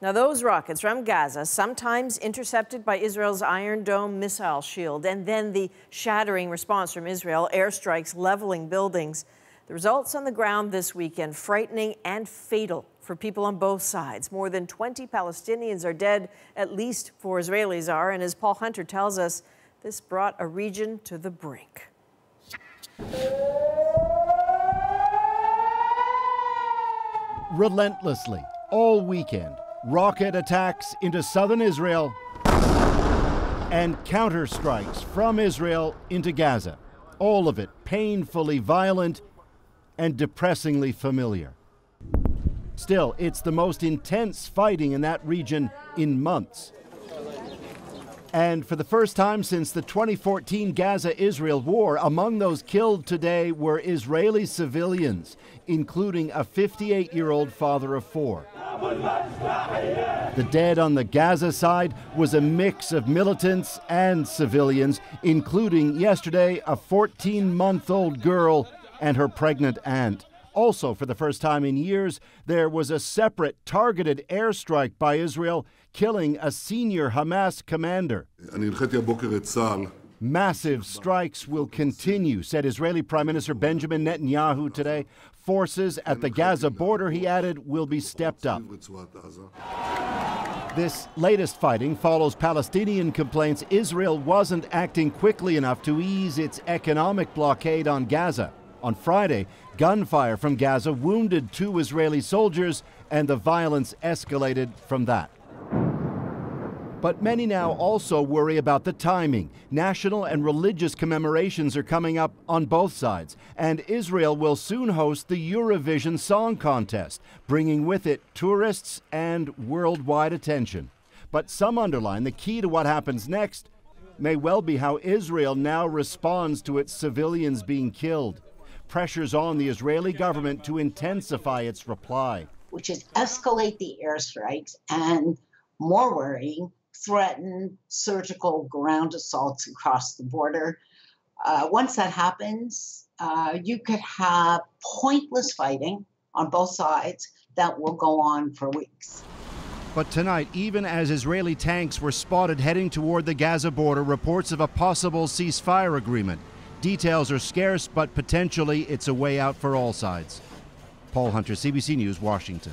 Now, those rockets from Gaza, sometimes intercepted by Israel's Iron Dome missile shield, and then the shattering response from Israel, airstrikes leveling buildings. The results on the ground this weekend frightening and fatal for people on both sides. More than 20 Palestinians are dead, at least four Israelis are. And as Paul Hunter tells us, this brought a region to the brink. Relentlessly, all weekend, rocket attacks into southern Israel and counterstrikes from Israel into Gaza. All of it painfully violent and depressingly familiar. Still, it's the most intense fighting in that region in months. And for the first time since the 2014 Gaza Israel war, among those killed today were Israeli civilians, including a 58 year old father of four. The dead on the Gaza side was a mix of militants and civilians, including yesterday a 14 month old girl and her pregnant aunt. Also, for the first time in years, there was a separate targeted airstrike by Israel, killing a senior Hamas commander. Massive strikes will continue, said Israeli Prime Minister Benjamin Netanyahu today. Forces at the Gaza border, he added, will be stepped up. This latest fighting follows Palestinian complaints Israel wasn't acting quickly enough to ease its economic blockade on Gaza. On Friday, gunfire from Gaza wounded two Israeli soldiers, and the violence escalated from that. But many now also worry about the timing. National and religious commemorations are coming up on both sides, and Israel will soon host the Eurovision Song Contest, bringing with it tourists and worldwide attention. But some underline the key to what happens next may well be how Israel now responds to its civilians being killed pressures on the Israeli government to intensify its reply. Which is escalate the airstrikes and, more worrying, threaten surgical ground assaults across the border. Uh, once that happens, uh, you could have pointless fighting on both sides that will go on for weeks. But tonight, even as Israeli tanks were spotted heading toward the Gaza border, reports of a possible ceasefire agreement Details are scarce, but potentially it's a way out for all sides. Paul Hunter, CBC News, Washington.